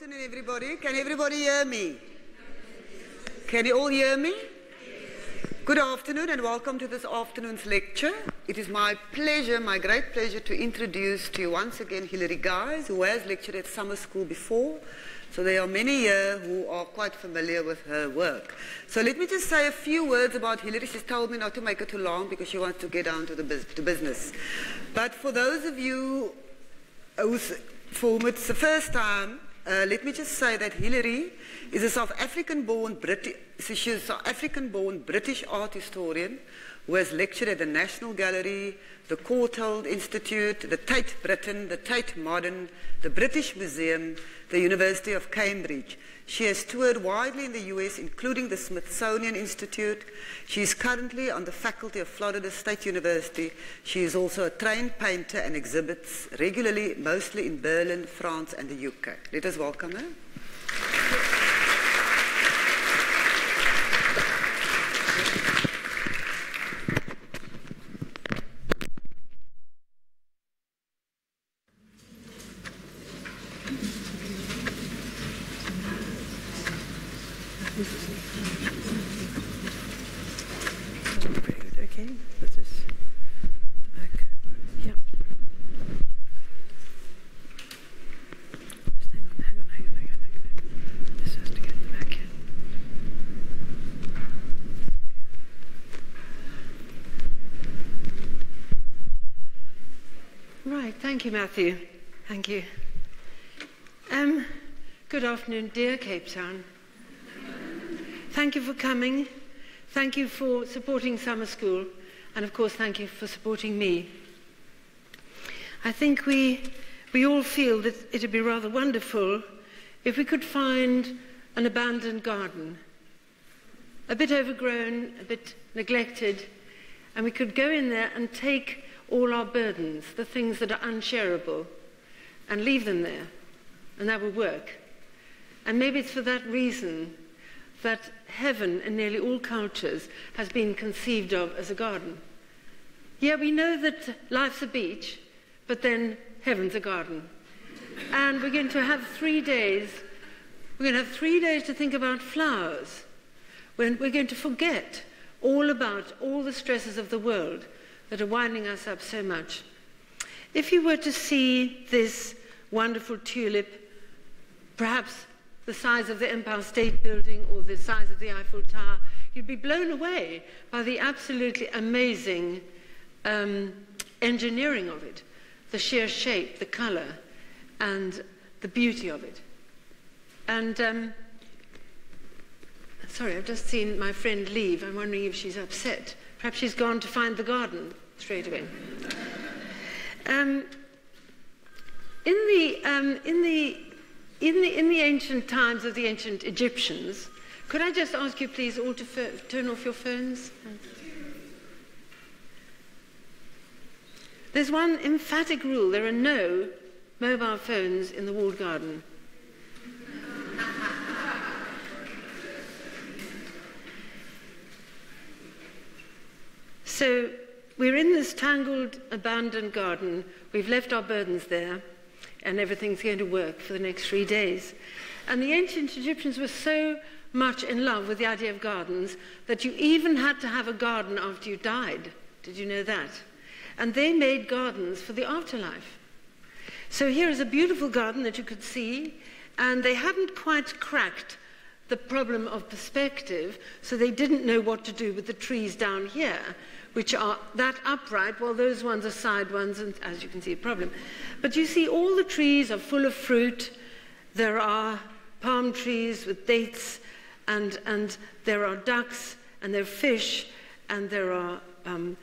afternoon, everybody. Can everybody hear me? Can you all hear me? Good afternoon and welcome to this afternoon's lecture. It is my pleasure, my great pleasure, to introduce to you once again Hilary Guise, who has lectured at summer school before. So there are many here who are quite familiar with her work. So let me just say a few words about Hilary. She's told me not to make it too long because she wants to get down to the bus- to business. But for those of you who's, for whom it's the first time, uh, let me just say that Hilary is a South African-born a South African-born British art historian who has lectured at the National Gallery, the Courtauld Institute, the Tate Britain, the Tate Modern, the British Museum, the University of Cambridge. She has toured widely in the US, including the Smithsonian Institute. She is currently on the faculty of Florida State University. She is also a trained painter and exhibits regularly, mostly in Berlin, France, and the UK. Let us welcome her. Very good. Okay. Put this back. Yeah. Just hang on, hang on, hang on, hang on, hang on. This has to get in the back here. Right. Thank you, Matthew. Thank you. Um, good afternoon, dear Cape Town. Thank you for coming. Thank you for supporting summer school. And of course, thank you for supporting me. I think we, we all feel that it would be rather wonderful if we could find an abandoned garden, a bit overgrown, a bit neglected, and we could go in there and take all our burdens, the things that are unshareable, and leave them there. And that will work. And maybe it's for that reason that heaven in nearly all cultures has been conceived of as a garden. Yeah, we know that life's a beach, but then heaven's a garden. And we're going to have three days. We're going to have three days to think about flowers. We're going to forget all about all the stresses of the world that are winding us up so much. If you were to see this wonderful tulip, perhaps the size of the Empire State Building or the size of the Eiffel Tower, you'd be blown away by the absolutely amazing um, engineering of it, the sheer shape, the color, and the beauty of it. And um, sorry, I've just seen my friend leave. I'm wondering if she's upset. Perhaps she's gone to find the garden straight away. Um, in the um, in the in the, in the ancient times of the ancient Egyptians, could I just ask you, please, all to fo- turn off your phones? There's one emphatic rule there are no mobile phones in the walled garden. So we're in this tangled, abandoned garden. We've left our burdens there and everything's going to work for the next three days. And the ancient Egyptians were so much in love with the idea of gardens that you even had to have a garden after you died. Did you know that? And they made gardens for the afterlife. So here is a beautiful garden that you could see, and they hadn't quite cracked the problem of perspective, so they didn't know what to do with the trees down here which are that upright, while those ones are side ones, and as you can see, a problem. But you see, all the trees are full of fruit. There are palm trees with dates, and, and there are ducks, and there are fish, and there are um,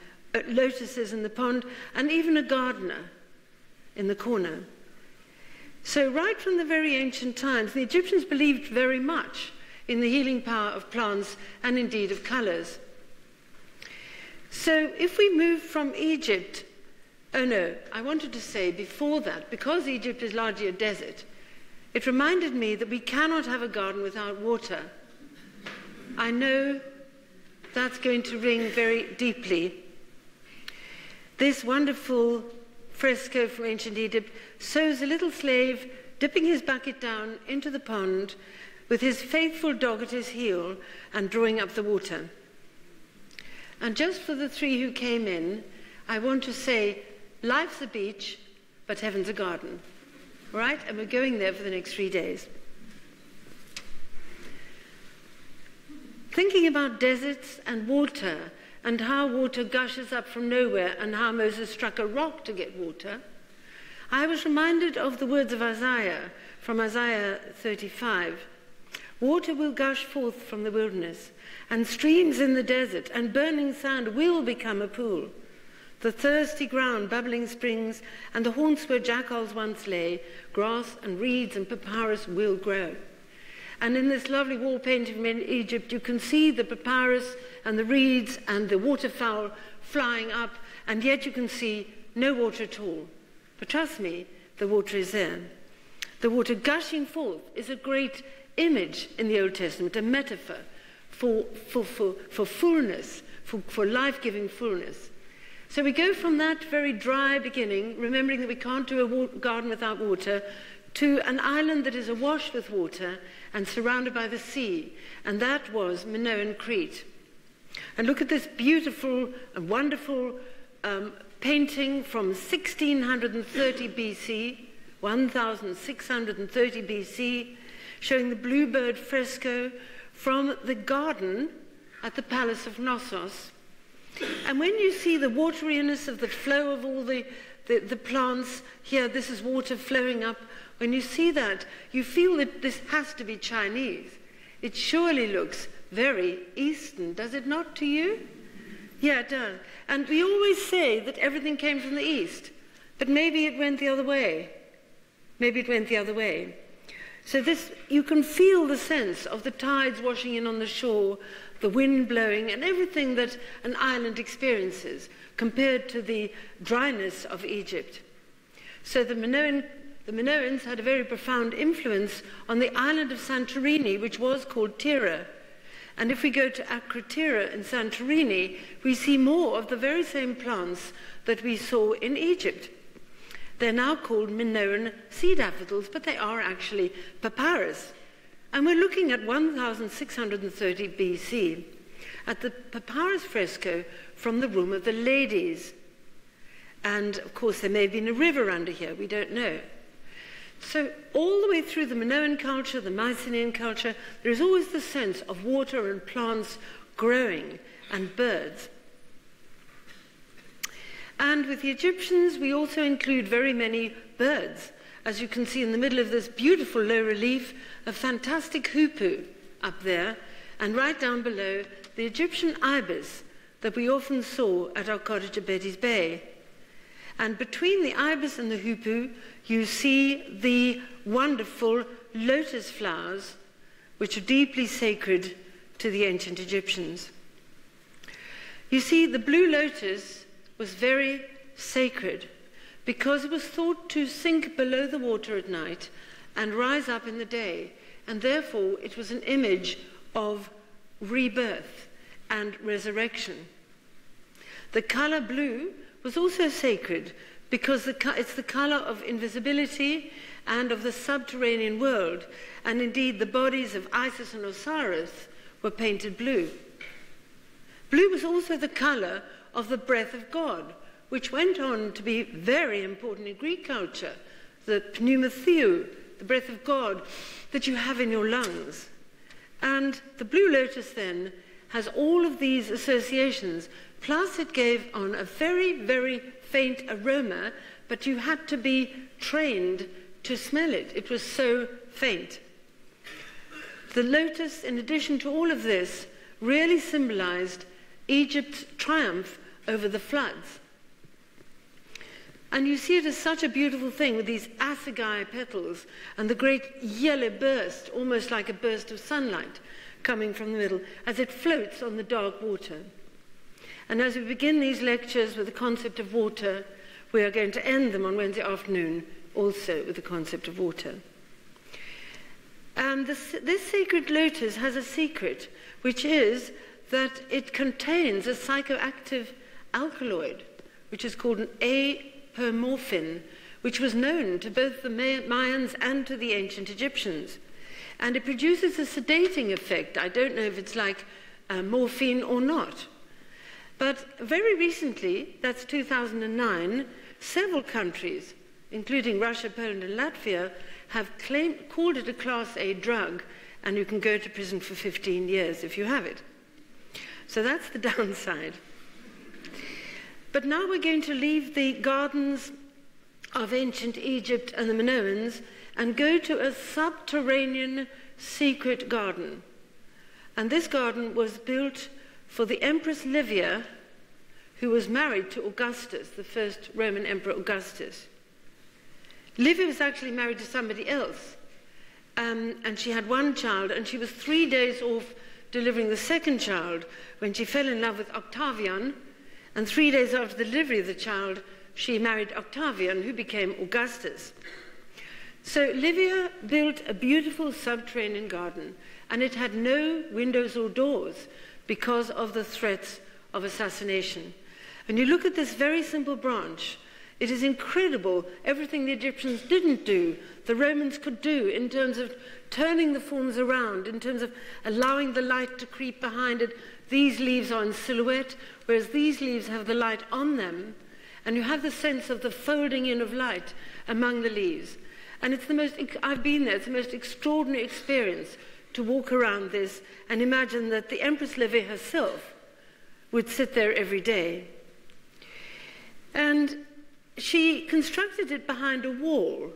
lotuses in the pond, and even a gardener in the corner. So, right from the very ancient times, the Egyptians believed very much in the healing power of plants and indeed of colors. So if we move from Egypt, oh no, I wanted to say before that, because Egypt is largely a desert, it reminded me that we cannot have a garden without water. I know that's going to ring very deeply. This wonderful fresco from ancient Egypt shows a little slave dipping his bucket down into the pond with his faithful dog at his heel and drawing up the water. And just for the three who came in, I want to say life's a beach, but heaven's a garden. Right? And we're going there for the next three days. Thinking about deserts and water and how water gushes up from nowhere and how Moses struck a rock to get water, I was reminded of the words of Isaiah from Isaiah 35. Water will gush forth from the wilderness, and streams in the desert, and burning sand will become a pool. The thirsty ground, bubbling springs, and the haunts where jackals once lay, grass and reeds and papyrus will grow. And in this lovely wall painting from Egypt, you can see the papyrus and the reeds and the waterfowl flying up, and yet you can see no water at all. But trust me, the water is there. The water gushing forth is a great image in the Old Testament, a metaphor for, for, for, for fullness, for, for life giving fullness. So we go from that very dry beginning, remembering that we can't do a garden without water, to an island that is awash with water and surrounded by the sea. And that was Minoan Crete. And look at this beautiful and wonderful um, painting from 1630 BC, 1630 BC, showing the bluebird fresco from the garden at the Palace of Knossos. And when you see the wateriness of the flow of all the, the, the, plants here, this is water flowing up, when you see that, you feel that this has to be Chinese. It surely looks very Eastern, does it not to you? Yeah, it does. And we always say that everything came from the East, but maybe it went the other way. Maybe it went the other way. So this, you can feel the sense of the tides washing in on the shore, the wind blowing, and everything that an island experiences compared to the dryness of Egypt. So the Minoan, the Minoans had a very profound influence on the island of Santorini, which was called Thira. And if we go to Akrotiri in Santorini, we see more of the very same plants that we saw in Egypt. They're now called Minoan sea daffodils, but they are actually papyrus. And we're looking at 1630 BC at the papyrus fresco from the Room of the Ladies. And of course, there may have been a river under here, we don't know. So, all the way through the Minoan culture, the Mycenaean culture, there is always the sense of water and plants growing and birds. And with the Egyptians, we also include very many birds. As you can see in the middle of this beautiful low relief, a fantastic hoopoe up there, and right down below, the Egyptian ibis that we often saw at our cottage at Betty's Bay. And between the ibis and the hoopoe, you see the wonderful lotus flowers, which are deeply sacred to the ancient Egyptians. You see, the blue lotus was very sacred because it was thought to sink below the water at night and rise up in the day. And therefore, it was an image of rebirth and resurrection. The color blue was also sacred because the, it's the color of invisibility and of the subterranean world. And indeed, the bodies of Isis and Osiris were painted blue. Blue was also the color of the breath of God, which went on to be very important in Greek culture, the pneuma theou, the breath of God that you have in your lungs. And the blue lotus then has all of these associations, plus it gave on a very, very faint aroma, but you had to be trained to smell it. It was so faint. The lotus, in addition to all of this, really symbolized Egypt's triumph over the floods. And you see it as such a beautiful thing with these assegai petals and the great yellow burst, almost like a burst of sunlight coming from the middle, as it floats on the dark water. And as we begin these lectures with the concept of water, we are going to end them on Wednesday afternoon also with the concept of water. And this, this sacred lotus has a secret, which is that it contains a psychoactive alkaloid, which is called an apomorphine, which was known to both the Mayans and to the ancient Egyptians. And it produces a sedating effect. I don't know if it's like uh, morphine or not. But very recently, that's 2009, several countries, including Russia, Poland, and Latvia, have claimed, called it a Class A drug, and you can go to prison for 15 years if you have it. So that's the downside. But now we're going to leave the gardens of ancient Egypt and the Minoans and go to a subterranean secret garden. And this garden was built for the Empress Livia, who was married to Augustus, the first Roman Emperor Augustus. Livia was actually married to somebody else, um, and she had one child, and she was three days off delivering the second child when she fell in love with Octavian, and three days after the delivery of the child, she married Octavian, who became Augustus. So Livia built a beautiful subterranean garden, and it had no windows or doors because of the threats of assassination. And you look at this very simple branch, it is incredible everything the Egyptians didn't do, the Romans could do in terms of turning the forms around, in terms of allowing the light to creep behind it. These leaves are in silhouette, whereas these leaves have the light on them. And you have the sense of the folding in of light among the leaves. And it's the most, I've been there, it's the most extraordinary experience to walk around this and imagine that the Empress Livia herself would sit there every day. And she constructed it behind a wall.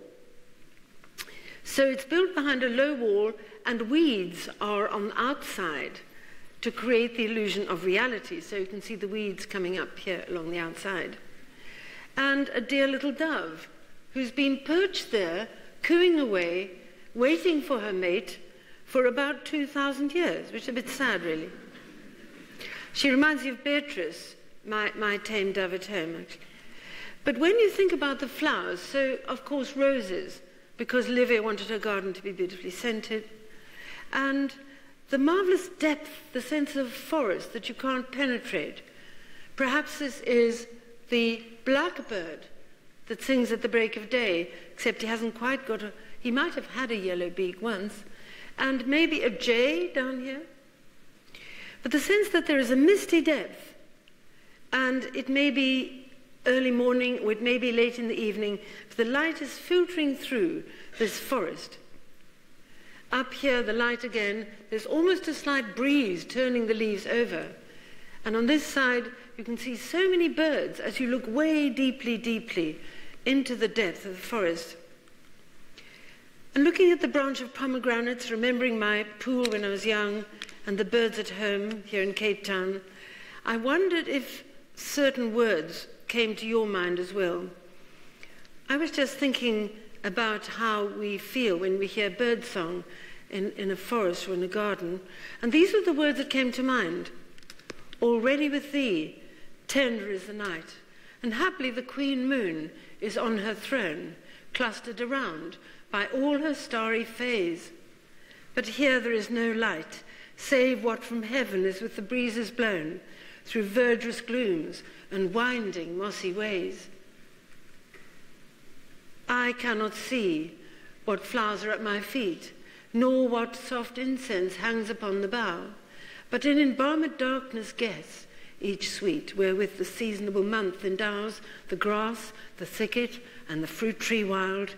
So it's built behind a low wall, and weeds are on the outside to create the illusion of reality. So you can see the weeds coming up here along the outside. And a dear little dove who's been perched there, cooing away, waiting for her mate for about 2,000 years, which is a bit sad, really. She reminds me of Beatrice, my, my tame dove at home, actually. But when you think about the flowers, so of course roses, because Livia wanted her garden to be beautifully scented, and the marvelous depth, the sense of forest that you can't penetrate. Perhaps this is the blackbird that sings at the break of day, except he hasn't quite got a, he might have had a yellow beak once, and maybe a jay down here. But the sense that there is a misty depth, and it may be early morning or it may be late in the evening, the light is filtering through this forest. Up here, the light again, there's almost a slight breeze turning the leaves over. And on this side, you can see so many birds as you look way deeply, deeply into the depth of the forest. And looking at the branch of pomegranates, remembering my pool when I was young and the birds at home here in Cape Town, I wondered if certain words came to your mind as well. I was just thinking about how we feel when we hear birdsong in, in a forest or in a garden, and these were the words that came to mind. Already with thee, tender is the night, and happily the queen moon is on her throne, clustered around by all her starry fays. But here there is no light, save what from heaven is with the breezes blown, through verdurous glooms and winding mossy ways. I cannot see what flowers are at my feet, nor what soft incense hangs upon the bough, but in embalmed darkness guess each sweet, wherewith the seasonable month endows the grass, the thicket, and the fruit tree wild,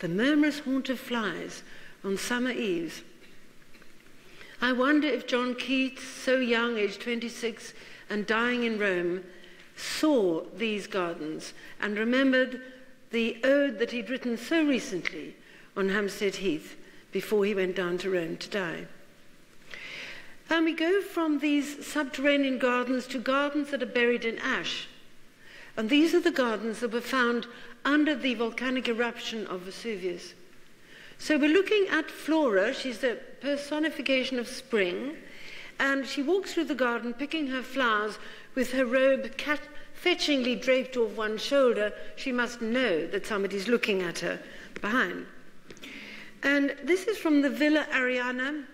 the murmurous haunt of flies on summer eves. I wonder if John Keats, so young, aged 26, and dying in Rome, saw these gardens and remembered the ode that he'd written so recently on Hampstead Heath before he went down to Rome to die. And we go from these subterranean gardens to gardens that are buried in ash. And these are the gardens that were found under the volcanic eruption of Vesuvius. So we're looking at Flora. She's the personification of spring. And she walks through the garden picking her flowers with her robe cat- fetchingly draped off one shoulder. She must know that somebody's looking at her behind. And this is from the Villa Arianna,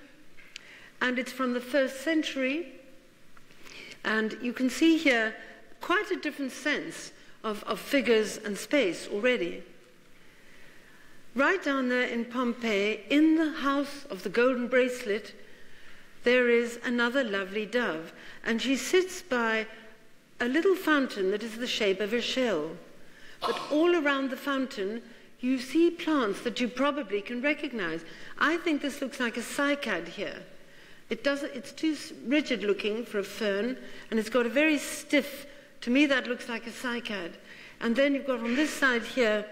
and it's from the first century. And you can see here quite a different sense of, of figures and space already. Right down there in Pompeii, in the house of the golden bracelet, there is another lovely dove, and she sits by a little fountain that is the shape of a shell. But all around the fountain, you see plants that you probably can recognize. I think this looks like a cycad here. It doesn't, it's too rigid looking for a fern, and it's got a very stiff, to me that looks like a cycad. And then you've got on this side here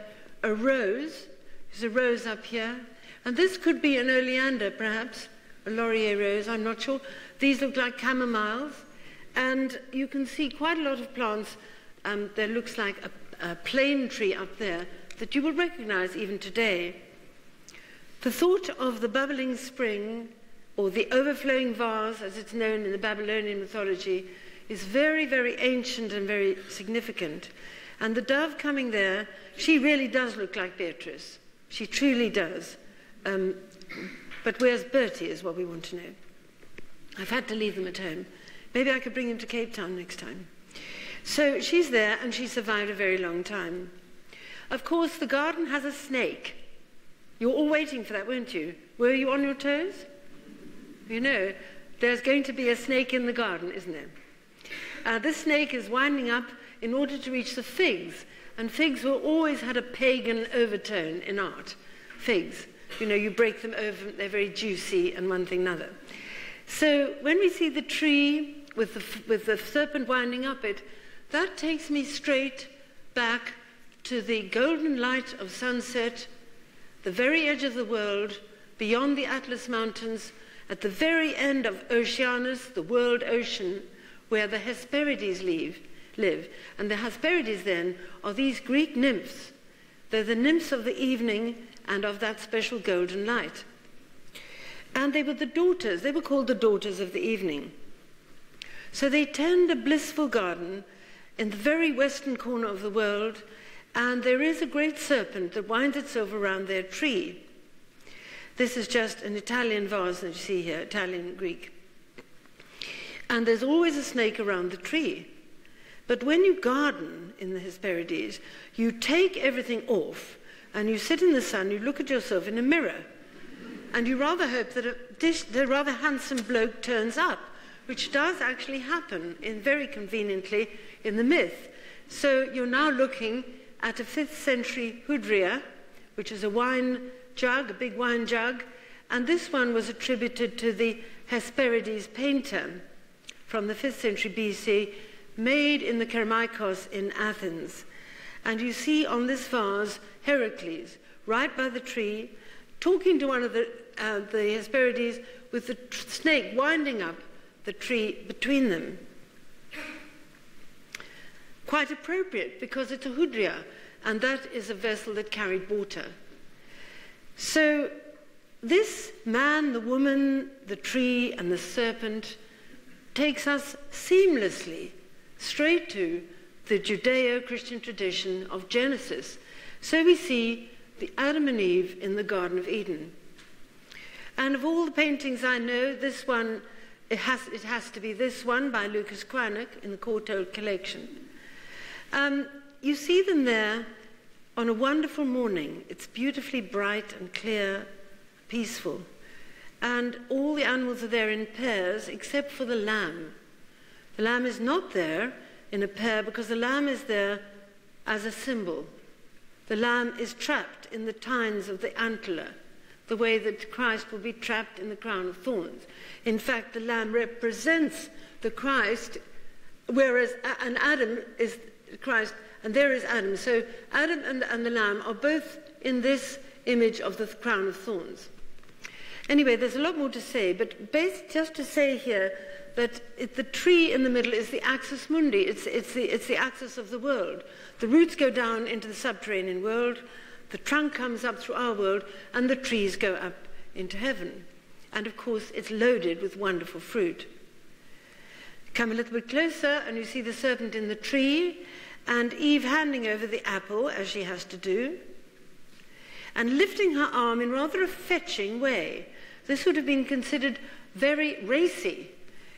a rose. There's a rose up here. And this could be an oleander, perhaps, a laurier rose, I'm not sure. These look like camomiles. And you can see quite a lot of plants. Um, there looks like a, a plane tree up there that you will recognize even today. The thought of the bubbling spring, or the overflowing vase, as it's known in the Babylonian mythology, is very, very ancient and very significant. And the dove coming there, she really does look like Beatrice. She truly does. Um, but where's Bertie is what we want to know. I've had to leave them at home. Maybe I could bring him to Cape Town next time. So she's there and she survived a very long time. Of course, the garden has a snake. You were all waiting for that, weren't you? Were you on your toes? You know, there's going to be a snake in the garden, isn't there? Uh, this snake is winding up in order to reach the figs. And figs were always had a pagan overtone in art. Figs. You know, you break them over, they're very juicy and one thing another. So when we see the tree with the, with the serpent winding up it, that takes me straight back to the golden light of sunset, the very edge of the world, beyond the Atlas Mountains, at the very end of Oceanus, the world ocean, where the Hesperides live live. And the Hesperides then are these Greek nymphs. They're the nymphs of the evening and of that special golden light. And they were the daughters, they were called the daughters of the evening. So they tend a blissful garden in the very western corner of the world, and there is a great serpent that winds itself around their tree. This is just an Italian vase that you see here, Italian Greek. And there's always a snake around the tree. But when you garden in the Hesperides, you take everything off and you sit in the sun, you look at yourself in a mirror, and you rather hope that a, dish, a rather handsome bloke turns up, which does actually happen in very conveniently in the myth. So you're now looking at a 5th century hudria, which is a wine jug, a big wine jug, and this one was attributed to the Hesperides painter from the 5th century BC made in the Kerameikos in Athens. And you see on this vase Heracles right by the tree, talking to one of the, uh, the Hesperides with the snake winding up the tree between them. Quite appropriate because it's a hudria, and that is a vessel that carried water. So, this man, the woman, the tree, and the serpent takes us seamlessly straight to the Judeo Christian tradition of Genesis. So we see the Adam and Eve in the Garden of Eden. And of all the paintings I know, this one, it has, it has to be this one by Lucas Cranach in the Courtauld collection. Um, you see them there on a wonderful morning. It's beautifully bright and clear, peaceful. And all the animals are there in pairs except for the lamb. The lamb is not there in a pair because the lamb is there as a symbol. The lamb is trapped in the tines of the antler, the way that Christ will be trapped in the crown of thorns. In fact, the lamb represents the Christ, whereas an Adam is Christ, and there is Adam. So Adam and, and the lamb are both in this image of the crown of thorns. Anyway, there's a lot more to say, but just to say here that it, the tree in the middle is the axis mundi, it's, it's, the, it's the axis of the world. The roots go down into the subterranean world, the trunk comes up through our world, and the trees go up into heaven. And of course, it's loaded with wonderful fruit. Come a little bit closer, and you see the serpent in the tree, and Eve handing over the apple, as she has to do, and lifting her arm in rather a fetching way. This would have been considered very racy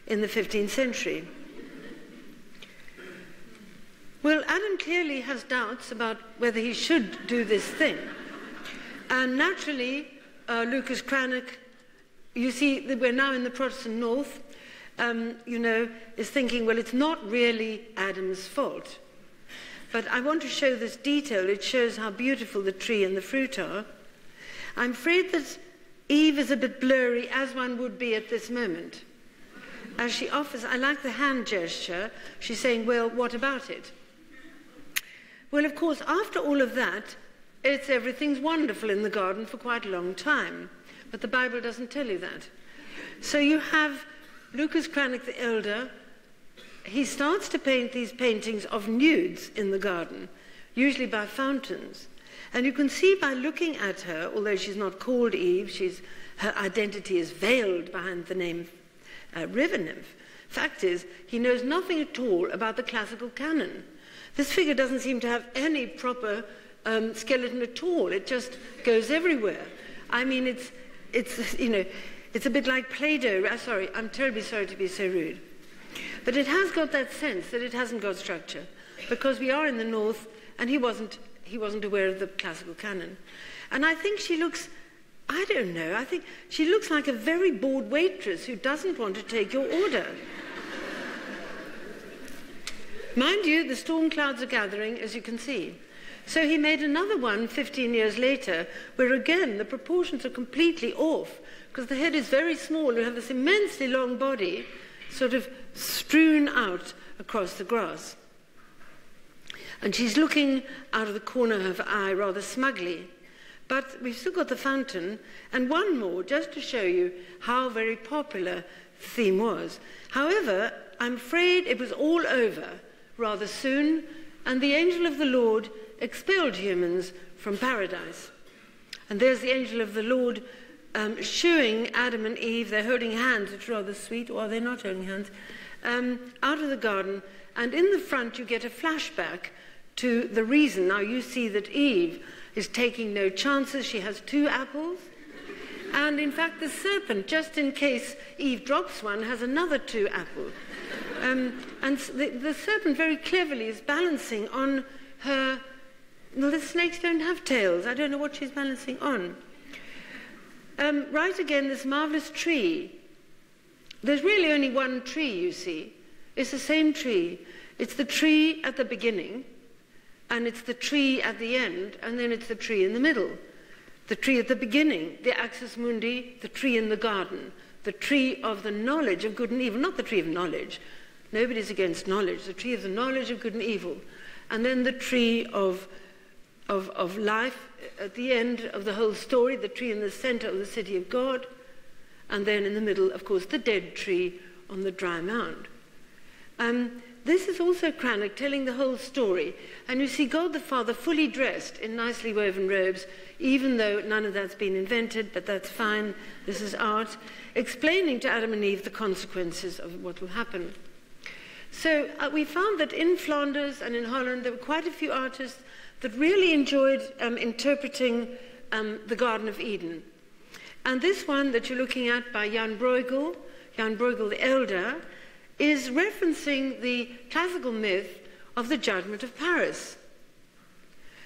in the 15th century. Well, Adam clearly has doubts about whether he should do this thing. And naturally, uh, Lucas Cranach, you see, we're now in the Protestant North, um, you know, is thinking, well, it's not really Adam's fault. But I want to show this detail. It shows how beautiful the tree and the fruit are. I'm afraid that Eve is a bit blurry, as one would be at this moment. As she offers, I like the hand gesture. She's saying, Well, what about it? Well, of course, after all of that, it's everything's wonderful in the garden for quite a long time. But the Bible doesn't tell you that. So you have Lucas Cranach the Elder. He starts to paint these paintings of nudes in the garden, usually by fountains. And you can see by looking at her, although she's not called Eve, she's, her identity is veiled behind the name uh, river nymph. Fact is, he knows nothing at all about the classical canon. This figure doesn't seem to have any proper um, skeleton at all. It just goes everywhere. I mean, it's, it's, you know, it's a bit like Play-Doh. Uh, sorry, I'm terribly sorry to be so rude. But it has got that sense that it hasn't got structure because we are in the north and he wasn't, he wasn't aware of the classical canon. And I think she looks I don't know. I think she looks like a very bored waitress who doesn't want to take your order. Mind you, the storm clouds are gathering, as you can see. So he made another one 15 years later, where again the proportions are completely off, because the head is very small. You have this immensely long body, sort of strewn out across the grass. And she's looking out of the corner of her eye rather smugly. But we've still got the fountain, and one more just to show you how very popular the theme was. However, I'm afraid it was all over rather soon, and the angel of the Lord expelled humans from paradise. And there's the angel of the Lord um, shooing Adam and Eve. They're holding hands, which rather sweet, or are they not holding hands? Um, out of the garden. And in the front, you get a flashback to the reason. Now, you see that Eve is taking no chances. She has two apples. And in fact, the serpent, just in case Eve drops one, has another two apples. Um, and the, the, serpent very cleverly is balancing on her. Well, the snakes don't have tails. I don't know what she's balancing on. Um, right again, this marvelous tree. There's really only one tree, you see. It's the same tree. It's the tree at the beginning, and it's the tree at the end, and then it's the tree in the middle. The tree at the beginning, the axis mundi, the tree in the garden, the tree of the knowledge of good and evil, not the tree of knowledge. Nobody's against knowledge, the tree of the knowledge of good and evil. And then the tree of, of, of life at the end of the whole story, the tree in the center of the city of God. And then in the middle, of course, the dead tree on the dry mound. Um, this is also Cranach telling the whole story. And you see God the Father fully dressed in nicely woven robes, even though none of that's been invented, but that's fine. This is art, explaining to Adam and Eve the consequences of what will happen. So uh, we found that in Flanders and in Holland, there were quite a few artists that really enjoyed um, interpreting um, the Garden of Eden. And this one that you're looking at by Jan Bruegel, Jan Bruegel the Elder, is referencing the classical myth of the judgment of Paris.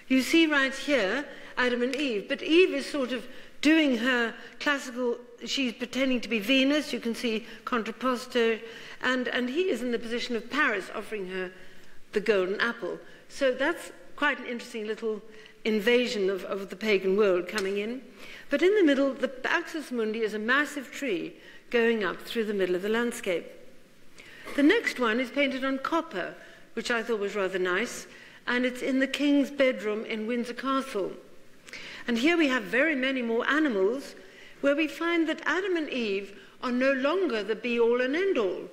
You see right here Adam and Eve, but Eve is sort of doing her classical, she's pretending to be Venus, you can see contrapposto, and, and he is in the position of Paris offering her the golden apple. So that's quite an interesting little invasion of, of the pagan world coming in. But in the middle, the Axis Mundi is a massive tree going up through the middle of the landscape. The next one is painted on copper, which I thought was rather nice, and it's in the king's bedroom in Windsor Castle. And here we have very many more animals where we find that Adam and Eve are no longer the be all and end all.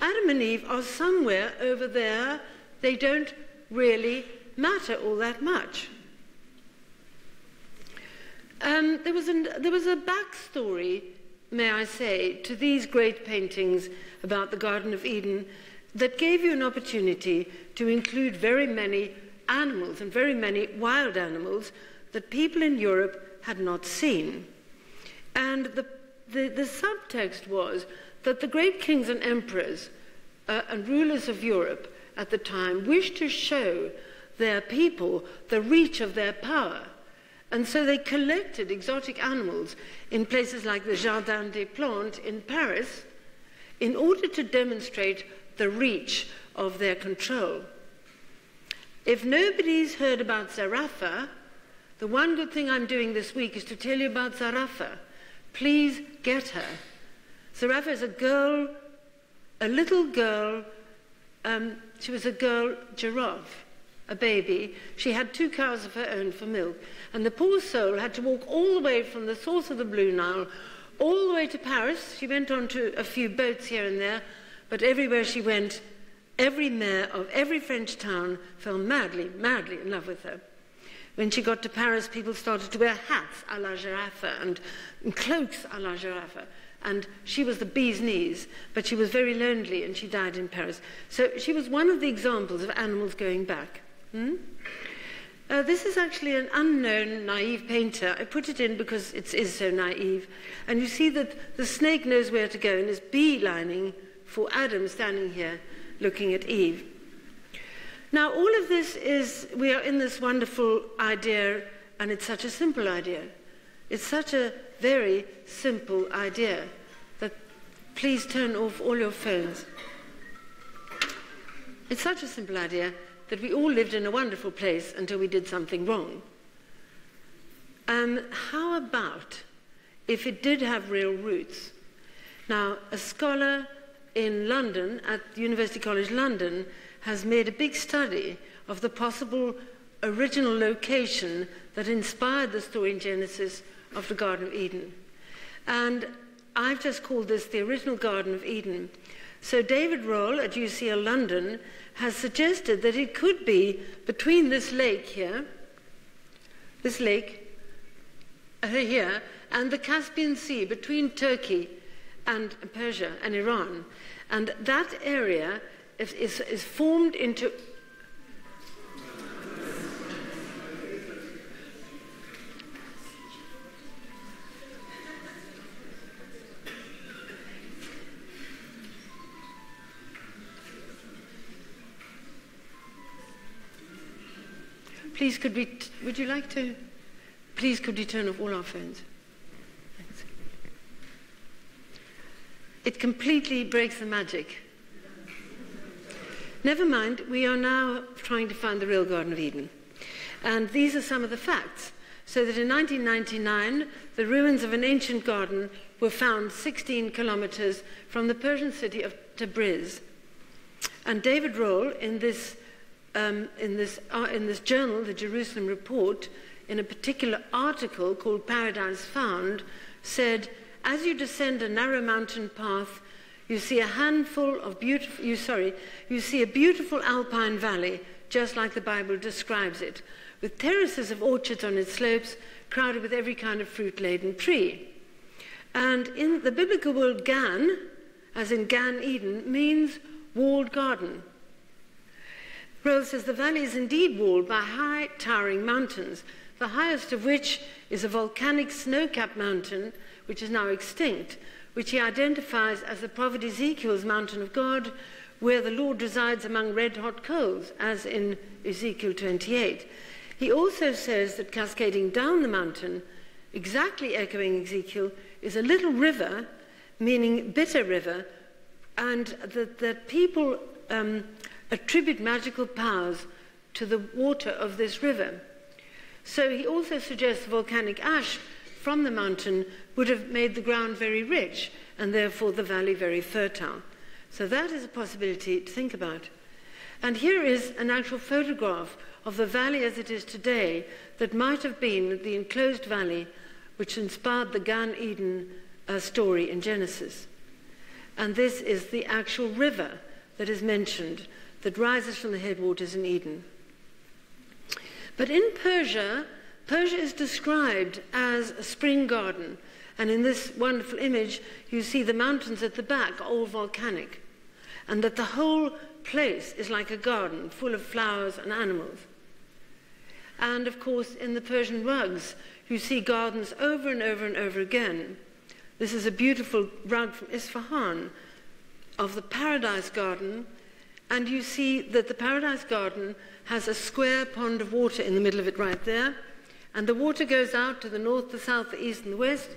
Adam and Eve are somewhere over there. They don't really matter all that much. Um, there, was an, there was a backstory, may I say, to these great paintings about the Garden of Eden that gave you an opportunity to include very many animals and very many wild animals that people in Europe had not seen. And the, the, the subtext was that the great kings and emperors uh, and rulers of Europe at the time wished to show their people the reach of their power. And so they collected exotic animals in places like the Jardin des Plantes in Paris in order to demonstrate the reach of their control. If nobody's heard about Zarafa, the one good thing I'm doing this week is to tell you about Zarafa. Please get her. Zarafa is a girl, a little girl. Um, she was a girl giraffe, a baby. She had two cows of her own for milk. And the poor soul had to walk all the way from the source of the Blue Nile all the way to Paris. She went on to a few boats here and there, but everywhere she went, every mayor of every French town fell madly, madly in love with her. When she got to Paris, people started to wear hats a la giraffe and, and cloaks a la giraffe. And she was the bee's knees, but she was very lonely and she died in Paris. So she was one of the examples of animals going back. Hmm? Uh, this is actually an unknown naive painter. I put it in because it is so naive. And you see that the snake knows where to go and is beelining for Adam standing here looking at Eve. Now, all of this is, we are in this wonderful idea, and it's such a simple idea. It's such a very simple idea that please turn off all your phones. It's such a simple idea that we all lived in a wonderful place until we did something wrong. Um, how about if it did have real roots? Now, a scholar in London, at University College London, has made a big study of the possible original location that inspired the story in Genesis of the Garden of Eden. And I've just called this the original Garden of Eden. So David Rohl at UCL London has suggested that it could be between this lake here, this lake uh, here, and the Caspian Sea, between Turkey and Persia and Iran. And that area is, is, formed into Please, could we, would you like to, please, could we turn off all our phones? Thanks. It completely breaks the magic Never mind, we are now trying to find the real Garden of Eden. And these are some of the facts. So that in 1999, the ruins of an ancient garden were found 16 kilometers from the Persian city of Tabriz. And David Rohl, in this, um, in, this, uh, in this journal, the Jerusalem Report, in a particular article called Paradise Found, said, As you descend a narrow mountain path, you see a handful of beautiful, you, sorry, you see a beautiful alpine valley, just like the Bible describes it, with terraces of orchards on its slopes, crowded with every kind of fruit laden tree. And in the biblical word Gan, as in Gan Eden, means walled garden. Rose says the valley is indeed walled by high, towering mountains, the highest of which is a volcanic snow capped mountain, which is now extinct, which he identifies as the prophet Ezekiel's mountain of God, where the Lord resides among red hot coals, as in Ezekiel 28. He also says that cascading down the mountain, exactly echoing Ezekiel, is a little river, meaning bitter river, and that, that people um, attribute magical powers to the water of this river. So he also suggests volcanic ash from the mountain would have made the ground very rich and therefore the valley very fertile. So that is a possibility to think about. And here is an actual photograph of the valley as it is today that might have been the enclosed valley which inspired the Gan Eden uh, story in Genesis. And this is the actual river that is mentioned that rises from the headwaters in Eden. But in Persia, Persia is described as a spring garden, and in this wonderful image, you see the mountains at the back all volcanic, and that the whole place is like a garden full of flowers and animals. And of course, in the Persian rugs, you see gardens over and over and over again. This is a beautiful rug from Isfahan of the Paradise Garden, and you see that the Paradise Garden has a square pond of water in the middle of it right there And the water goes out to the north, the south, the east, and the west.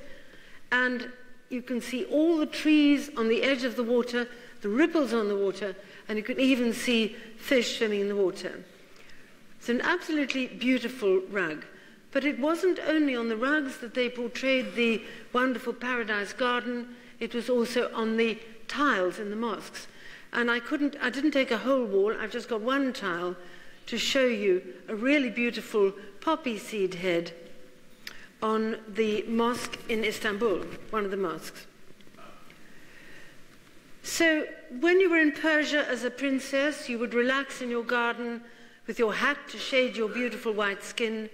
And you can see all the trees on the edge of the water, the ripples on the water, and you can even see fish swimming in the water. It's an absolutely beautiful rug. But it wasn't only on the rugs that they portrayed the wonderful paradise garden, it was also on the tiles in the mosques. And I couldn't, I didn't take a whole wall, I've just got one tile to show you a really beautiful poppy seed head on the mosque in Istanbul, one of the mosques. So, when you were in Persia as a princess, you would relax in your garden with your hat to shade your beautiful white skin,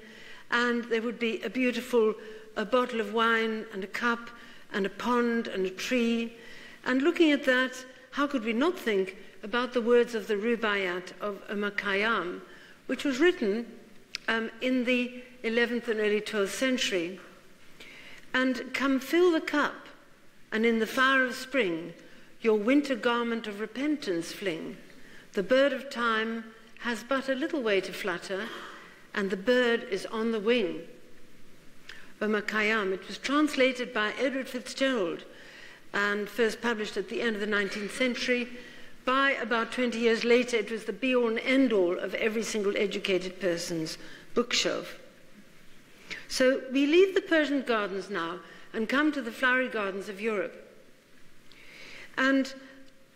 and there would be a beautiful a bottle of wine and a cup and a pond and a tree. And looking at that, how could we not think about the words of the Rubaiyat of Omar Khayyam, which was written um, in the 11th and early 12th century. And come fill the cup, and in the fire of spring, your winter garment of repentance fling. The bird of time has but a little way to flutter, and the bird is on the wing. Omar Khayyam, it was translated by Edward Fitzgerald and first published at the end of the 19th century. By about 20 years later, it was the be all and end all of every single educated person's bookshelf. So we leave the Persian gardens now and come to the flowery gardens of Europe. And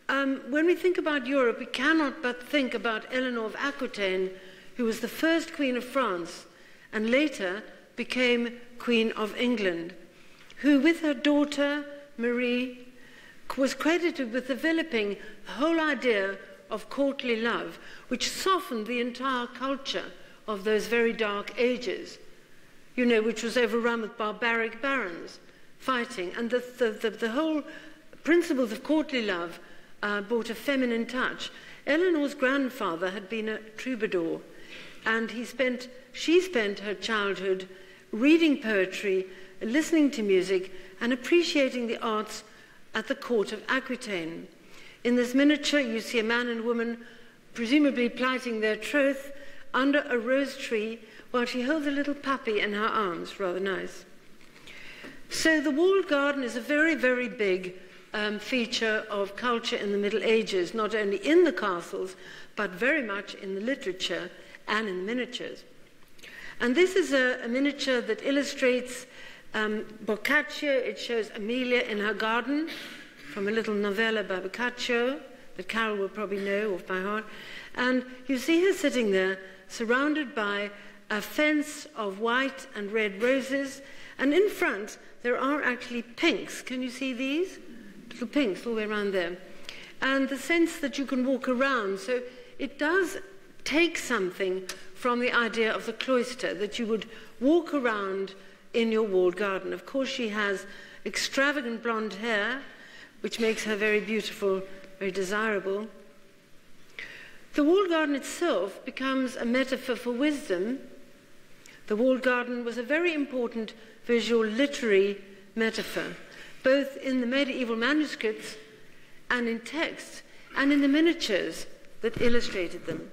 um, when we think about Europe, we cannot but think about Eleanor of Aquitaine, who was the first Queen of France and later became Queen of England, who, with her daughter Marie, was credited with developing the whole idea of courtly love, which softened the entire culture of those very dark ages, you know, which was overrun with barbaric barons fighting. And the, the, the, the whole principles of courtly love uh, brought a feminine touch. Eleanor's grandfather had been a troubadour, and he spent, she spent her childhood reading poetry, listening to music, and appreciating the arts at the court of Aquitaine. In this miniature, you see a man and woman presumably plighting their troth under a rose tree while she holds a little puppy in her arms. Rather nice. So, the walled garden is a very, very big um, feature of culture in the Middle Ages, not only in the castles, but very much in the literature and in the miniatures. And this is a, a miniature that illustrates um, Boccaccio. It shows Amelia in her garden from a little novella by Boccaccio that Carol will probably know off by heart. And you see her sitting there surrounded by a fence of white and red roses. And in front, there are actually pinks. Can you see these? Little pinks all the way around there. And the sense that you can walk around. So it does take something from the idea of the cloister, that you would walk around in your walled garden. Of course, she has extravagant blonde hair, which makes her very beautiful, very desirable. The walled garden itself becomes a metaphor for wisdom. The walled garden was a very important visual literary metaphor, both in the medieval manuscripts and in texts, and in the miniatures that illustrated them.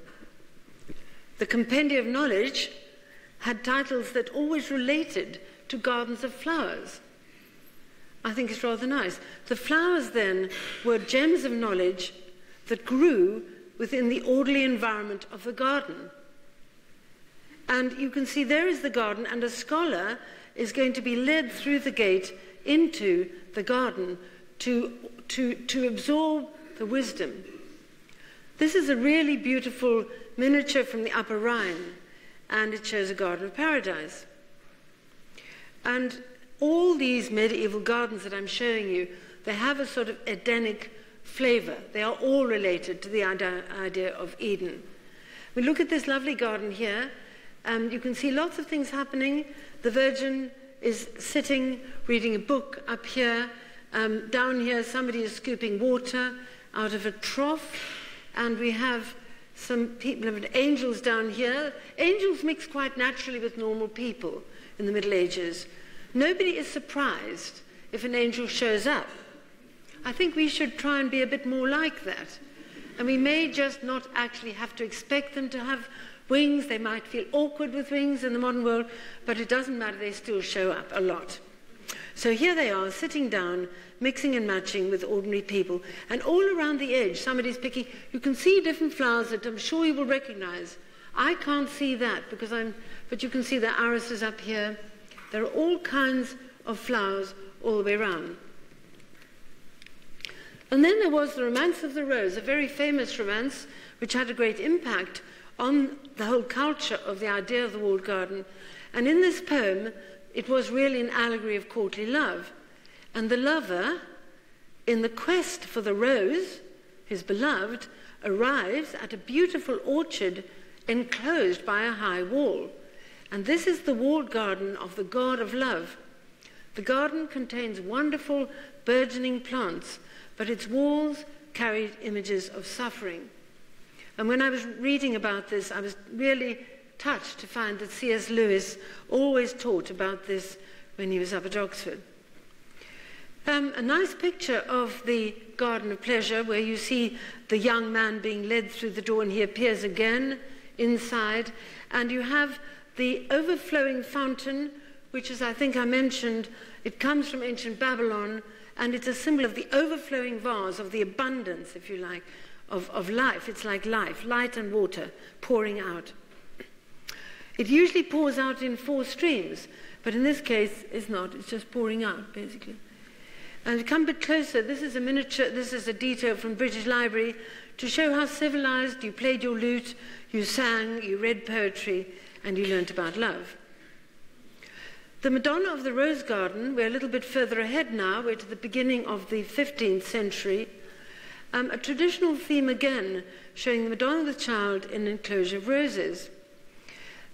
The compendium of Knowledge had titles that always related to gardens of flowers. I think it's rather nice. The flowers then were gems of knowledge that grew within the orderly environment of the garden. And you can see there is the garden, and a scholar is going to be led through the gate into the garden to, to, to absorb the wisdom. This is a really beautiful miniature from the Upper Rhine, and it shows a garden of paradise. And all these medieval gardens that I'm showing you, they have a sort of Edenic flavor. They are all related to the idea of Eden. We look at this lovely garden here. Um, you can see lots of things happening. The Virgin is sitting reading a book up here. Um, down here, somebody is scooping water out of a trough. And we have some people, have angels down here. Angels mix quite naturally with normal people in the Middle Ages. Nobody is surprised if an angel shows up. I think we should try and be a bit more like that. And we may just not actually have to expect them to have wings. They might feel awkward with wings in the modern world, but it doesn't matter, they still show up a lot. So here they are, sitting down, mixing and matching with ordinary people. And all around the edge, somebody's picking. You can see different flowers that I'm sure you will recognize. I can't see that because I'm, but you can see the irises up here. There are all kinds of flowers all the way around. And then there was the Romance of the Rose, a very famous romance which had a great impact on the whole culture of the idea of the walled garden. And in this poem, it was really an allegory of courtly love. And the lover, in the quest for the rose, his beloved, arrives at a beautiful orchard enclosed by a high wall. And this is the walled garden of the God of love. The garden contains wonderful burgeoning plants, but its walls carried images of suffering. And when I was reading about this, I was really touched to find that C.S. Lewis always taught about this when he was up at Oxford. Um, a nice picture of the Garden of Pleasure where you see the young man being led through the door and he appears again inside. And you have the overflowing fountain, which, as I think I mentioned, it comes from ancient Babylon and it's a symbol of the overflowing vase, of the abundance, if you like, of, of life. It's like life, light and water pouring out. It usually pours out in four streams, but in this case, it's not. It's just pouring out, basically. And come a bit closer, this is a miniature, this is a detail from British Library to show how civilized you played your lute, you sang, you read poetry, and you learnt about love. The Madonna of the Rose Garden, we're a little bit further ahead now, we're to the beginning of the 15th century. Um, a traditional theme again, showing the Madonna with Child in an enclosure of roses.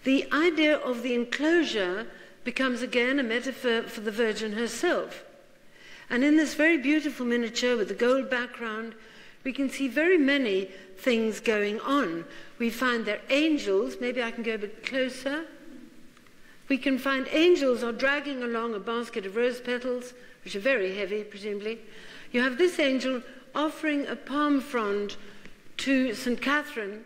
The idea of the enclosure becomes again a metaphor for the Virgin herself. And in this very beautiful miniature with the gold background, we can see very many things going on. We find there angels, maybe I can go a bit closer. We can find angels are dragging along a basket of rose petals, which are very heavy, presumably. You have this angel offering a palm frond to St. Catherine,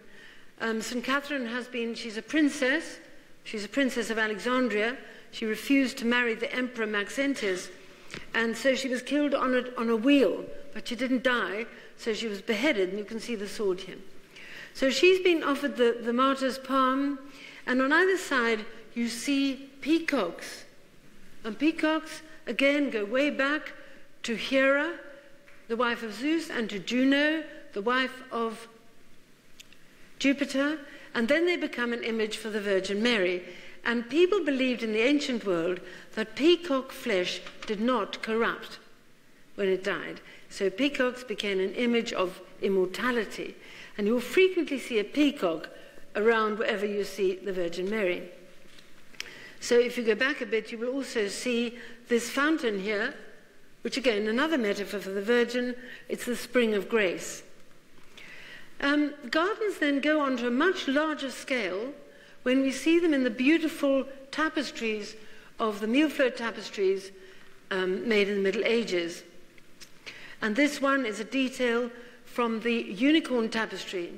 um, St. Catherine has been, she's a princess. She's a princess of Alexandria. She refused to marry the emperor Maxentius. And so she was killed on a, on a wheel, but she didn't die. So she was beheaded, and you can see the sword here. So she's been offered the, the martyr's palm. And on either side, you see peacocks. And peacocks, again, go way back to Hera, the wife of Zeus, and to Juno, the wife of Jupiter, and then they become an image for the Virgin Mary. And people believed in the ancient world that peacock flesh did not corrupt when it died. So peacocks became an image of immortality. And you'll frequently see a peacock around wherever you see the Virgin Mary. So if you go back a bit, you will also see this fountain here, which again, another metaphor for the Virgin, it's the spring of grace. Um, gardens then go on to a much larger scale when we see them in the beautiful tapestries of the Millefleurs tapestries um, made in the Middle Ages. And this one is a detail from the unicorn tapestry.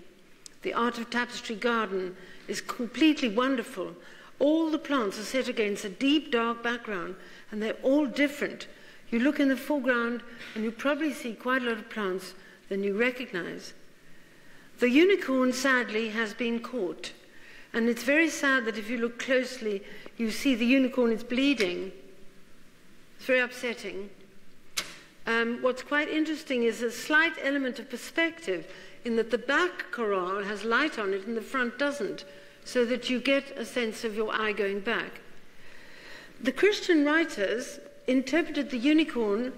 The art of tapestry garden is completely wonderful. All the plants are set against a deep, dark background, and they're all different. You look in the foreground, and you probably see quite a lot of plants that you recognize. The unicorn, sadly, has been caught. And it's very sad that if you look closely, you see the unicorn is bleeding. It's very upsetting. Um, what's quite interesting is a slight element of perspective in that the back coral has light on it and the front doesn't, so that you get a sense of your eye going back. The Christian writers interpreted the unicorn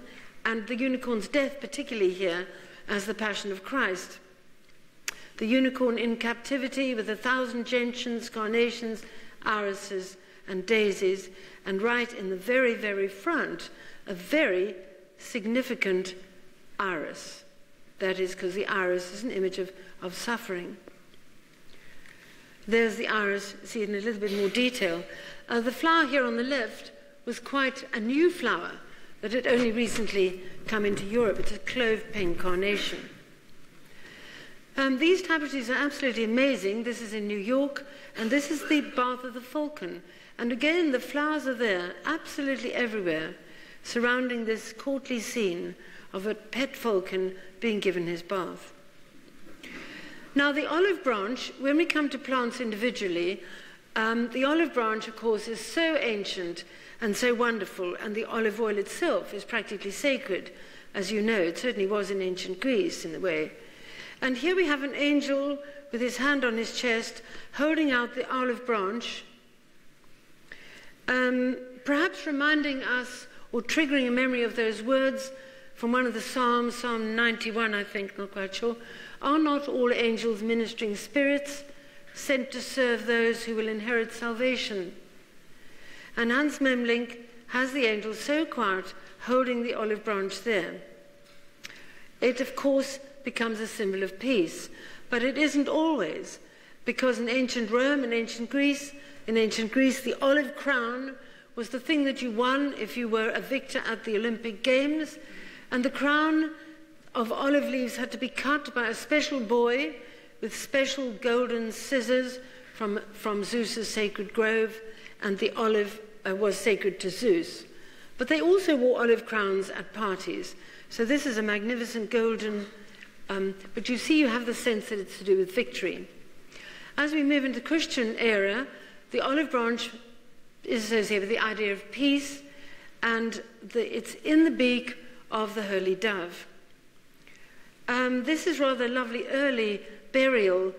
and the unicorn's death, particularly here, as the Passion of Christ the unicorn in captivity with a thousand gentians, carnations, irises, and daisies, and right in the very, very front, a very significant iris. That is because the iris is an image of, of suffering. There's the iris, see in a little bit more detail. Uh, the flower here on the left was quite a new flower that had only recently come into Europe. It's a clove pink carnation. Um, these tapestries are absolutely amazing. This is in New York, and this is the Bath of the Falcon. And again, the flowers are there, absolutely everywhere, surrounding this courtly scene of a pet falcon being given his bath. Now, the olive branch, when we come to plants individually, um, the olive branch, of course, is so ancient and so wonderful, and the olive oil itself is practically sacred, as you know. It certainly was in ancient Greece, in a way. And here we have an angel with his hand on his chest, holding out the olive branch, um, perhaps reminding us or triggering a memory of those words from one of the Psalms, Psalm 91, I think, not quite sure. Are not all angels ministering spirits sent to serve those who will inherit salvation? And Hans Memling has the angel so quiet, holding the olive branch there. It, of course, becomes a symbol of peace, but it isn't always, because in ancient Rome and ancient Greece, in ancient Greece, the olive crown was the thing that you won if you were a victor at the Olympic Games, and the crown of olive leaves had to be cut by a special boy with special golden scissors from, from Zeus's sacred grove, and the olive uh, was sacred to Zeus. But they also wore olive crowns at parties. So this is a magnificent golden, um, but you see, you have the sense that it's to do with victory. As we move into Christian era, the olive branch is associated with the idea of peace, and the, it's in the beak of the holy dove. Um, this is rather lovely early burial.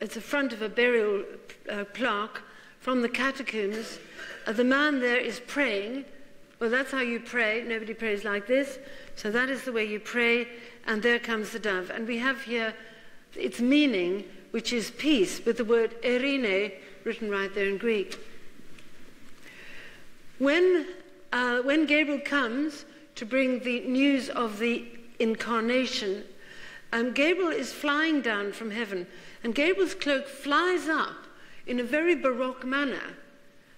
It's the front of a burial uh, plaque from the catacombs. Uh, the man there is praying. Well, that's how you pray. Nobody prays like this. So that is the way you pray, and there comes the dove. And we have here its meaning, which is peace, with the word eirene written right there in Greek. When, uh, when Gabriel comes to bring the news of the incarnation, um, Gabriel is flying down from heaven, and Gabriel's cloak flies up in a very Baroque manner.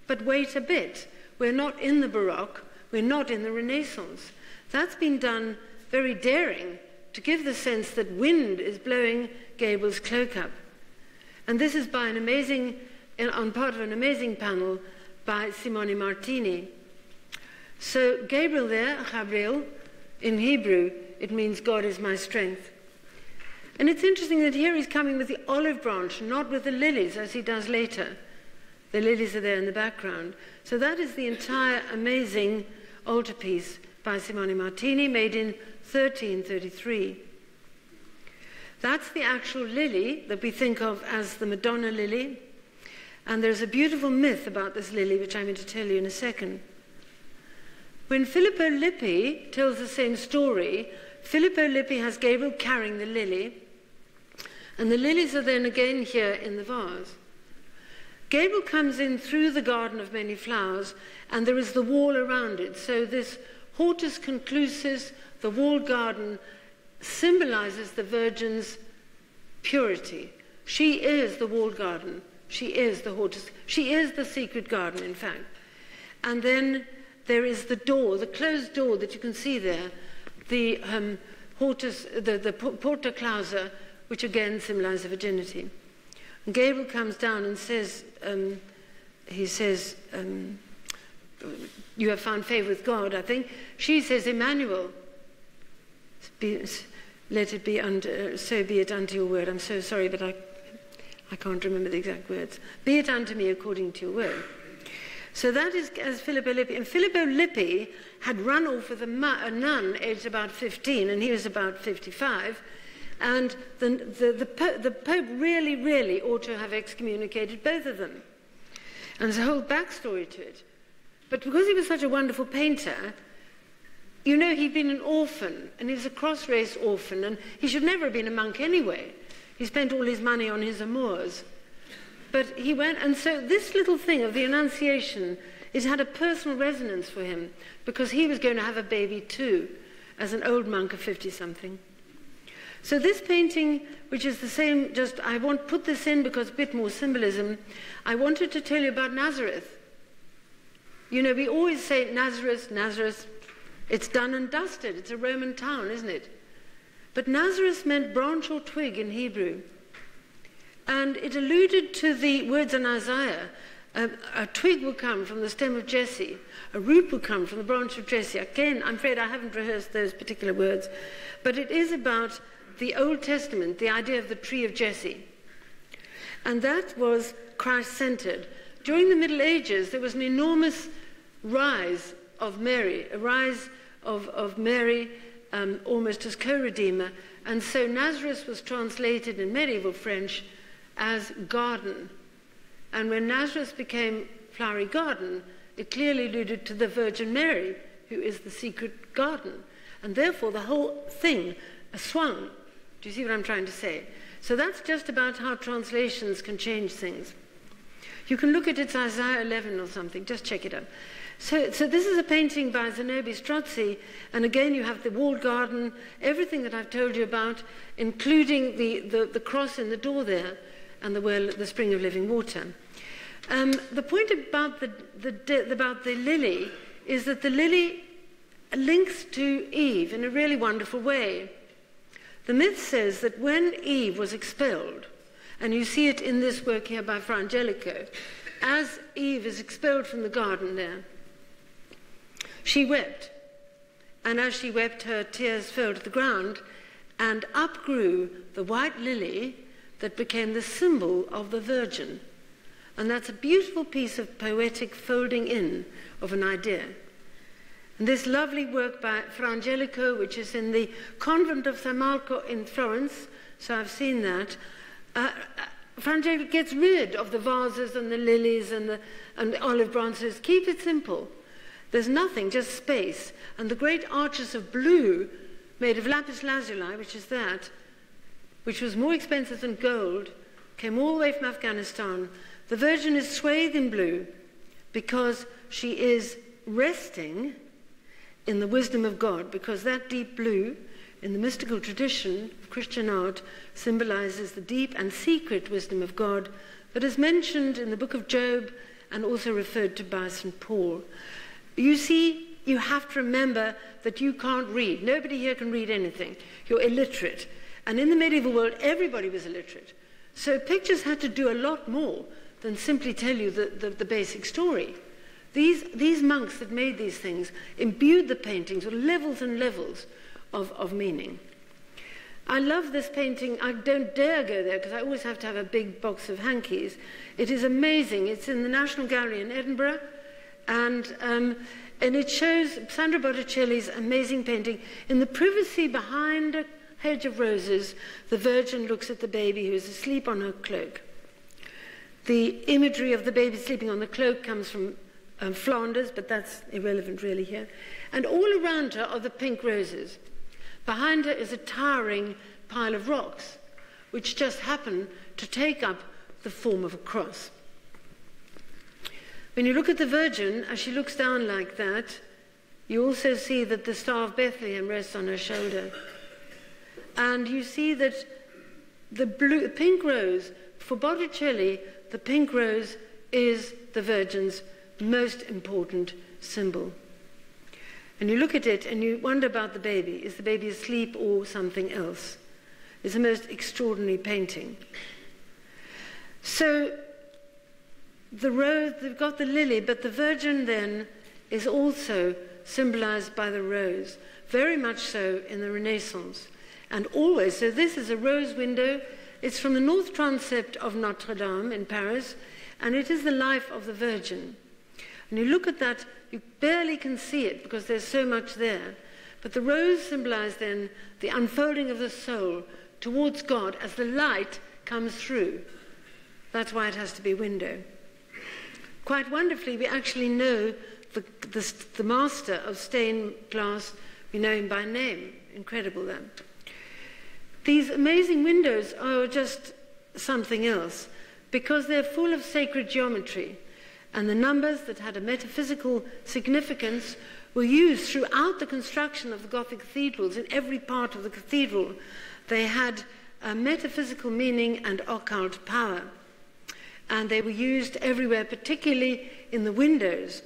But wait a bit, we're not in the Baroque, we're not in the Renaissance. That's been done very daring to give the sense that wind is blowing Gabriel's cloak up. And this is by an amazing, on part of an amazing panel by Simone Martini. So Gabriel there, Gabriel, in Hebrew, it means God is my strength. And it's interesting that here he's coming with the olive branch, not with the lilies, as he does later. The lilies are there in the background. So that is the entire amazing altarpiece by Simone Martini, made in 1333. That's the actual lily that we think of as the Madonna lily. And there's a beautiful myth about this lily, which I'm going to tell you in a second. When Filippo Lippi tells the same story, Filippo Lippi has Gabriel carrying the lily, and the lilies are then again here in the vase. Gabriel comes in through the garden of many flowers, and there is the wall around it. So this hortus conclusus, the walled garden, symbolizes the Virgin's purity. She is the walled garden. She is the hortus. She is the secret garden, in fact. And then there is the door, the closed door that you can see there, the um, hortus, the, the porta clausa, which again symbolizes virginity. And Gabriel comes down and says, um, he says, um, you have found favor with God, I think. She says, Emmanuel, let it be unto, so be it unto your word. I'm so sorry, but I, I can't remember the exact words. Be it unto me according to your word. So that is as Filippo Lippi. And Filippo Lippi had run off with a, a nun aged about 15, and he was about 55. And the, the, the, po the Pope really, really ought to have excommunicated both of them. And there's a whole backstory to it. But because he was such a wonderful painter, you know, he'd been an orphan, and he was a cross race orphan, and he should never have been a monk anyway. He spent all his money on his amours. But he went, and so this little thing of the Annunciation, it had a personal resonance for him because he was going to have a baby too, as an old monk of 50 something. So this painting, which is the same, just I won't put this in because a bit more symbolism. I wanted to tell you about Nazareth. You know, we always say Nazareth, Nazareth. It's done and dusted. It's a Roman town, isn't it? But Nazareth meant branch or twig in Hebrew. And it alluded to the words in Isaiah a, a, twig will come from the stem of Jesse, a root will come from the branch of Jesse. Again, I'm afraid I haven't rehearsed those particular words, but it is about the Old Testament, the idea of the tree of Jesse. And that was Christ centered. During the Middle Ages, there was an enormous rise of Mary, a rise of, of Mary um, almost as co redeemer. And so Nazareth was translated in medieval French as garden. And when Nazareth became flowery garden, it clearly alluded to the Virgin Mary, who is the secret garden. And therefore, the whole thing swung. Do you see what I'm trying to say? So that's just about how translations can change things. You can look at it, it's Isaiah 11 or something, just check it out. So, so this is a painting by Zanobi Strozzi, and again you have the walled garden, everything that I've told you about, including the, the, the cross in the door there, and the, well, the spring of living water. Um, the point about the, the, about the lily is that the lily links to Eve in a really wonderful way. The myth says that when Eve was expelled, and you see it in this work here by Fra Angelico, as Eve is expelled from the garden there, she wept. And as she wept, her tears fell to the ground, and up grew the white lily that became the symbol of the Virgin. And that's a beautiful piece of poetic folding in of an idea. And this lovely work by Fra Angelico, which is in the convent of San Marco in Florence, so I've seen that, uh, uh Fra Angelico gets rid of the vases and the lilies and the, and the olive branches. Keep it simple. There's nothing, just space. And the great arches of blue made of lapis lazuli, which is that, which was more expensive than gold, came all the way from Afghanistan. The Virgin is swathed in blue because she is resting in the wisdom of God, because that deep blue in the mystical tradition of Christian art symbolizes the deep and secret wisdom of God that is mentioned in the book of Job and also referred to by St. Paul. You see, you have to remember that you can't read. Nobody here can read anything. You're illiterate. And in the medieval world, everybody was illiterate. So pictures had to do a lot more than simply tell you the, the, the basic story. These, these monks that made these things imbued the paintings with levels and levels of, of meaning. I love this painting. I don't dare go there because I always have to have a big box of hankies. It is amazing. It's in the National Gallery in Edinburgh. And, um, and it shows Sandro Botticelli's amazing painting. In the privacy behind a hedge of roses, the Virgin looks at the baby who is asleep on her cloak. The imagery of the baby sleeping on the cloak comes from um, Flanders, but that's irrelevant really here. And all around her are the pink roses. Behind her is a towering pile of rocks, which just happen to take up the form of a cross. When you look at the Virgin, as she looks down like that, you also see that the Star of Bethlehem rests on her shoulder. And you see that the blue, pink rose, for Botticelli, the pink rose is the Virgin's most important symbol. And you look at it and you wonder about the baby. Is the baby asleep or something else? It's a most extraordinary painting. So the rose, they've got the lily, but the Virgin then is also symbolized by the rose, very much so in the Renaissance. And always, so this is a rose window. It's from the north transept of Notre Dame in Paris, and it is the life of the Virgin. And you look at that, you barely can see it because there's so much there. But the rose symbolizes then the unfolding of the soul towards God as the light comes through. That's why it has to be window. Quite wonderfully, we actually know the, the, the master of stained glass, we know him by name. Incredible, that. These amazing windows are just something else because they're full of sacred geometry and the numbers that had a metaphysical significance were used throughout the construction of the Gothic cathedrals. In every part of the cathedral, they had a metaphysical meaning and occult power. And they were used everywhere, particularly in the windows.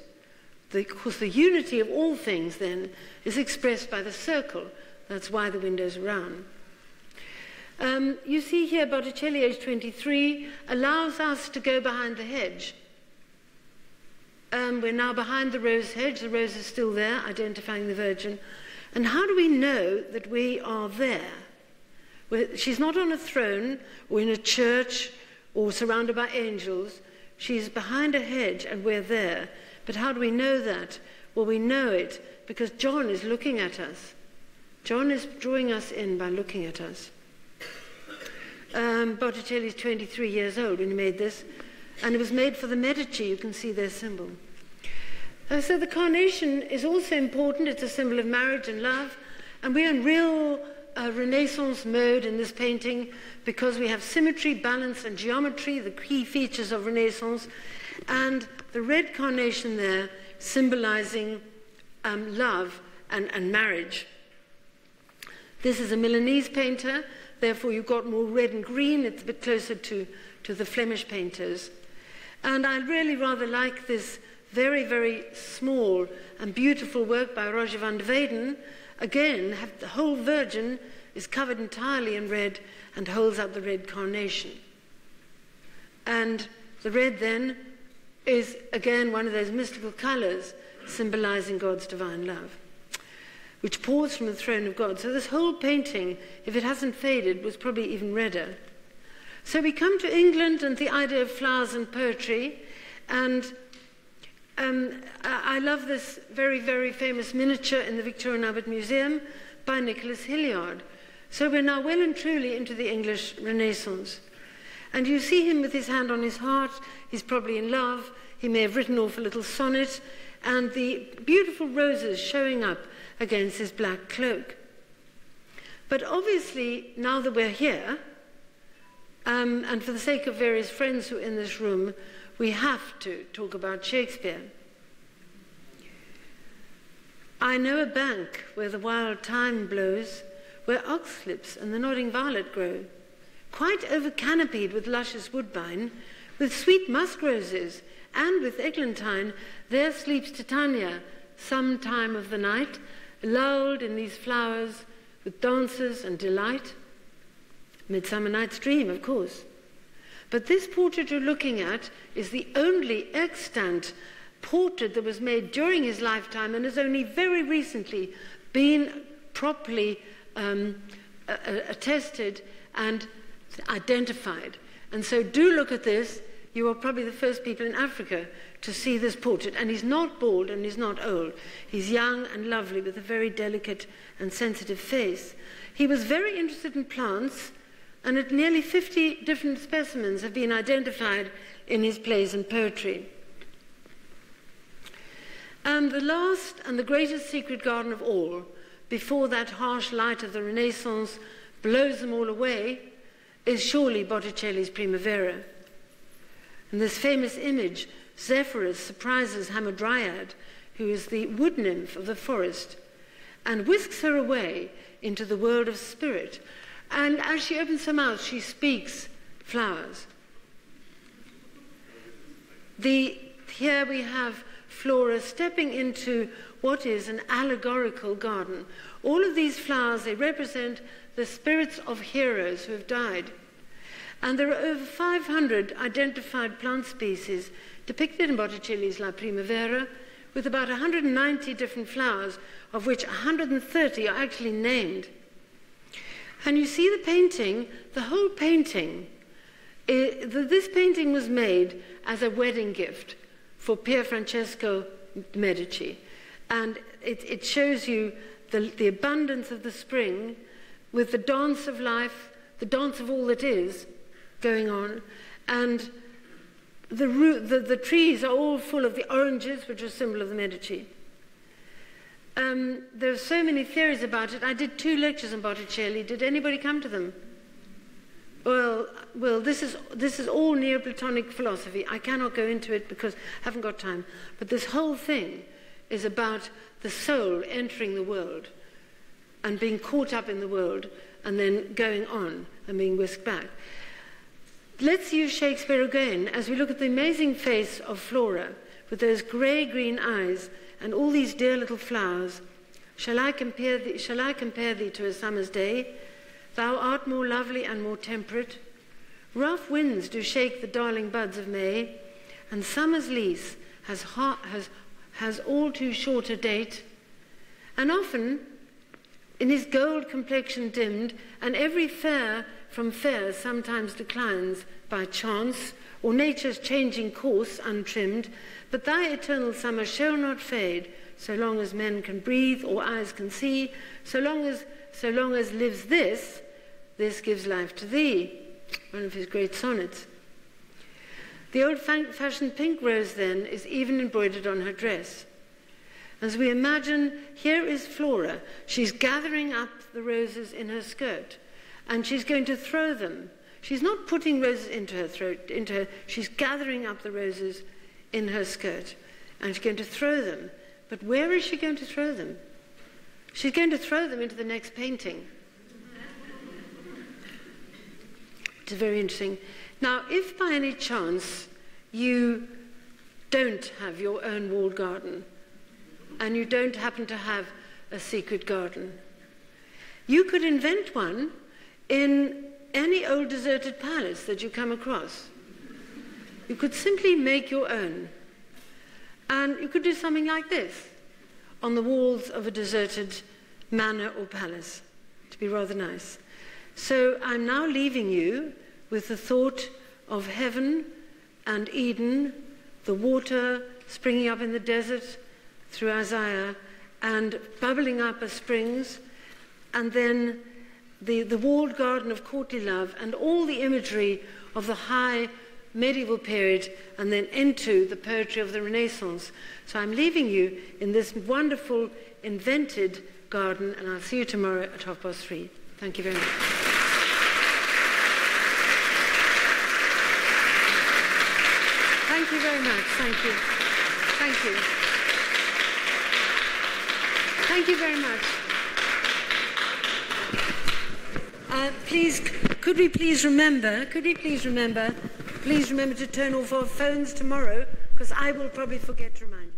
Course, the unity of all things then is expressed by the circle That's why the window's are round. Um, you see here Botticelli, age 23, allows us to go behind the hedge. Um, we're now behind the rose hedge. The rose is still there, identifying the Virgin. And how do we know that we are there? We're, she's not on a throne or in a church or surrounded by angels. She's behind a hedge and we're there. But how do we know that? Well, we know it because John is looking at us. John is drawing us in by looking at us. Um, Botticelli is 23 years old when he made this, and it was made for the Medici. You can see their symbol. Uh, so the carnation is also important. It's a symbol of marriage and love, and we're in real uh, Renaissance mode in this painting because we have symmetry, balance, and geometry, the key features of Renaissance, and the red carnation there symbolizing um, love and, and marriage. This is a Milanese painter, therefore you've got more red and green. It's a bit closer to, to the Flemish painters. And I really rather like this very, very small and beautiful work by Roger van der Weyden. Again, have, the whole Virgin is covered entirely in red and holds up the red carnation. And the red then is again one of those mystical colors symbolizing God's divine love, which pours from the throne of God. So this whole painting, if it hasn't faded, was probably even redder. So we come to England and the idea of flowers and poetry, and um, I love this very, very famous miniature in the Victoria and Albert Museum by Nicholas Hilliard. So we're now well and truly into the English Renaissance. And you see him with his hand on his heart. He's probably in love. He may have written off a little sonnet. And the beautiful roses showing up against his black cloak. But obviously, now that we're here, um, and for the sake of various friends who are in this room, we have to talk about Shakespeare. I know a bank where the wild thyme blows, where oxlips and the nodding violet grow quite over-canopied with luscious woodbine, with sweet musk roses, and with eglantine, there sleeps Titania, some time of the night, lulled in these flowers, with dances and delight. Midsummer Night's Dream, of course. But this portrait you're looking at is the only extant portrait that was made during his lifetime and has only very recently been properly um, attested and identified. And so do look at this. You are probably the first people in Africa to see this portrait. And he's not bald and he's not old. He's young and lovely with a very delicate and sensitive face. He was very interested in plants, and at nearly 50 different specimens have been identified in his plays and poetry. And the last and the greatest secret garden of all, before that harsh light of the Renaissance blows them all away, is surely Botticelli's Primavera. And this famous image, Zephyrus surprises Hamadryad, who is the wood nymph of the forest, and whisks her away into the world of spirit. And as she opens her mouth, she speaks flowers. The, here we have Flora stepping into what is an allegorical garden. All of these flowers, they represent the spirits of heroes who have died. And there are over 500 identified plant species depicted in Botticelli's La Primavera, with about 190 different flowers, of which 130 are actually named. And you see the painting, the whole painting, it, this painting was made as a wedding gift for Pier Francesco Medici. And it, it shows you the, the abundance of the spring with the dance of life, the dance of all that is going on. And the, root, the, the trees are all full of the oranges, which are a symbol of the Medici. Um, there are so many theories about it. I did two lectures on Botticelli. Did anybody come to them? Well, well, this is this is all Neoplatonic philosophy. I cannot go into it because I haven't got time. But this whole thing is about the soul entering the world and being caught up in the world and then going on and being whisked back. Let's use Shakespeare again as we look at the amazing face of Flora with those grey green eyes and all these dear little flowers. Shall I, compare thee, shall I compare thee to a summer's day? Thou art more lovely and more temperate. Rough winds do shake the darling buds of May, and summer's lease has, has, has all too short a date. And often, in his gold complexion dimmed, and every fair from fair sometimes declines by chance, or nature's changing course untrimmed, but thy eternal summer shall not fade, so long as men can breathe or eyes can see, so long as, so long as lives this, this gives life to thee. One of his great sonnets. The old fashioned pink rose, then, is even embroidered on her dress. As we imagine, here is Flora. She's gathering up the roses in her skirt, and she's going to throw them. She's not putting roses into her throat, into her, she's gathering up the roses in her skirt, and she's going to throw them. But where is she going to throw them? She's going to throw them into the next painting. It's very interesting. Now, if by any chance you don't have your own walled garden and you don't happen to have a secret garden, you could invent one in any old deserted palace that you come across. You could simply make your own. And you could do something like this on the walls of a deserted manor or palace to be rather nice. So I'm now leaving you with the thought of heaven and Eden, the water springing up in the desert through Isaiah and bubbling up as springs, and then the, the walled garden of courtly love and all the imagery of the high medieval period and then into the poetry of the Renaissance. So I'm leaving you in this wonderful invented garden, and I'll see you tomorrow at half past three. Thank you very much. Thank you very much. Thank you. Thank you. Thank you very much. Uh, please, could we please remember, could we please remember, please remember to turn off our phones tomorrow, because I will probably forget to remind you.